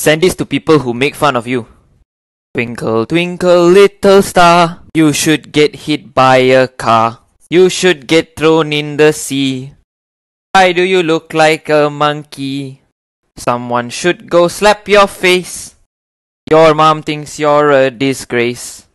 Send this to people who make fun of you. Twinkle, twinkle, little star, you should get hit by a car. You should get thrown in the sea. Why do you look like a monkey? Someone should go slap your face. Your mom thinks you're a disgrace.